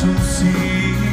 to see.